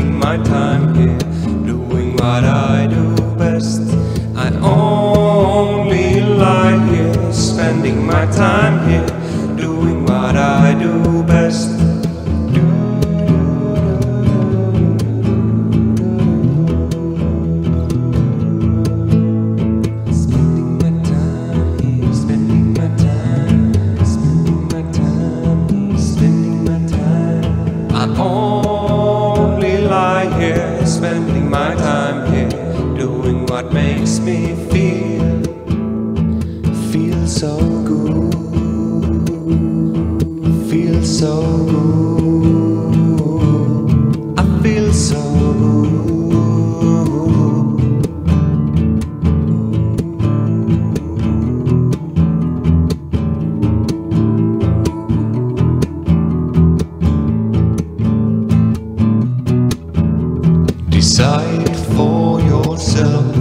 spending my time here doing what I do best. I only lie here, spending my time here doing what I do best. here, spending my time here, doing what makes me feel, feel so good, feel so good. Decide for yourself.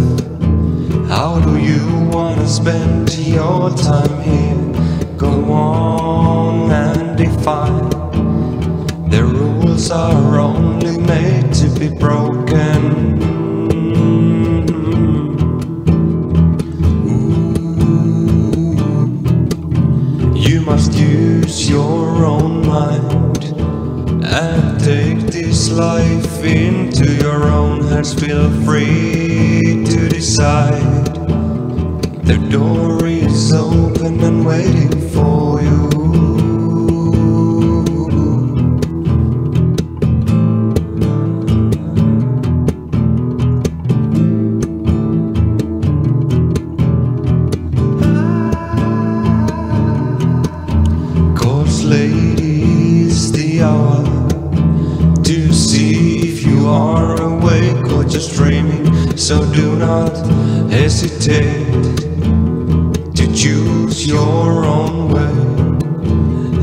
How do you wanna spend your time here? Go on and define. The rules are only made to be broken. You must use your own mind and take this life into your own Feel free to decide. The door is open and waiting for you. Is the hour just dreaming. So do not hesitate to choose your own way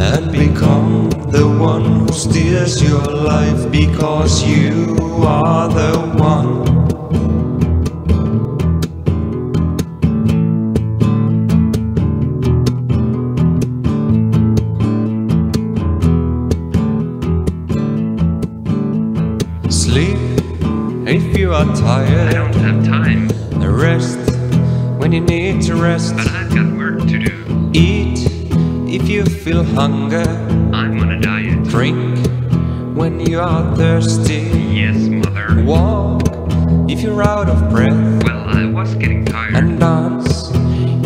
and become the one who steers your life because you are the one. Sleep you are tired. I don't have time, Rest when you need to rest. but I've got work to do. Eat if you feel hunger. I'm on a diet. Drink when you are thirsty. Yes, mother. Walk if you're out of breath. Well, I was getting tired. And dance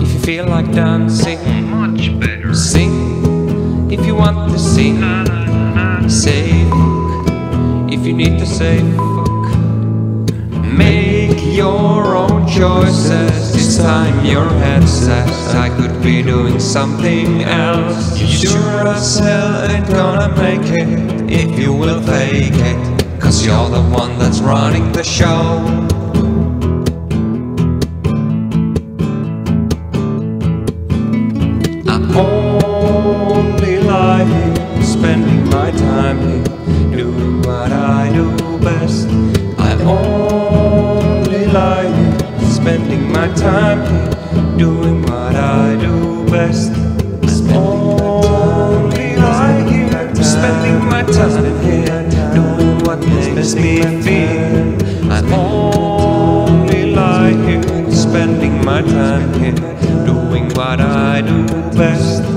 if you feel like dancing. Oh, much better. Sing if you want to sing. Na, na, na, na. Say if you need to. Make your own choices. This time your head says I could be doing something else. You sure as hell ain't gonna make it if you will fake it. Cause you're the one that's running the show. spending my time here, doing what I do best. Spending Only I here. spending my time here, doing what makes me feel. I only lie here, spending my time here, doing what I do best.